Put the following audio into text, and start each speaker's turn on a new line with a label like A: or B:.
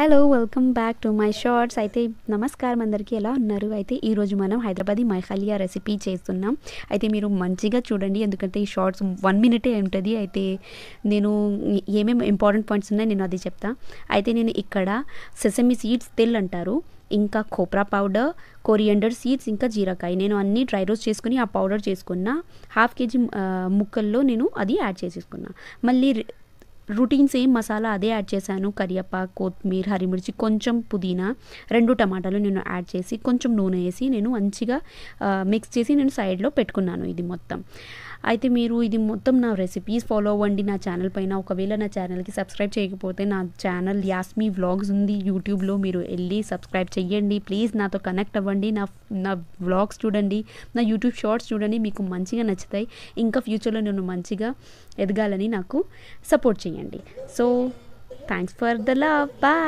A: Hello welcome back to my shorts అయితే నమస్కారం అందరికీ. ఎలా ఉన్నారు? అయితే ఈరోజు మనం హైదరాబాదీ మైఖాలియా రెసిపీ చేస్తున్నాం. అయితే మీరు మంచిగా చూడండి ఎందుకంటే ఈ షార్ట్స్ వన్ మినిటే ఉంటుంది. అయితే నేను ఏమేమి ఇంపార్టెంట్ పాయింట్స్ ఉన్నాయి నేను అది చెప్తా. అయితే నేను ఇక్కడ సెసమి సీడ్స్ తెల్ అంటారు. ఇంకా కోప్రా పౌడర్ కొరియండర్ సీడ్స్ ఇంకా జీరకాయ. నేను అన్నీ డ్రై రోస్ట్ చేసుకుని ఆ పౌడర్ చేసుకున్న హాఫ్ కేజీ ముక్కల్లో నేను అది యాడ్ చేసేసుకున్నా. మళ్ళీ రొటీన్ సేమ్ మసాలా అదే యాడ్ చేశాను. కరివేపాకు కొత్తిమీర హరిమిర్చి కొంచెం పుదీనా రెండు టమాటాలు నేను యాడ్ చేసి కొంచెం నూనె వేసి నేను మంచిగా మిక్స్ చేసి నేను సైడ్లో పెట్టుకున్నాను ఇది మొత్తం. అయితే మీరు ఇది మొత్తం నా రెసిపీస్ ఫాలో అవ్వండి. నా ఛానల్ పైన ఒకవేళ నా ఛానల్కి సబ్స్క్రైబ్ చేయకపోతే నా ఛానల్ యాస్మీ వ్లాగ్స్ ఉంది. యూట్యూబ్లో మీరు వెళ్ళి సబ్స్క్రైబ్ చేయండి ప్లీజ్ నాతో కనెక్ట్ అవ్వండి. నా నా వ్లాగ్స్ చూడండి. నా యూట్యూబ్ షార్ట్స్ చూడండి. మీకు మంచిగా నచ్చుతాయి. ఇంకా ఫ్యూచర్లో నేను మంచిగా ఎదగాలని నాకు సపోర్ట్ చేయండి. So thanks for the love bye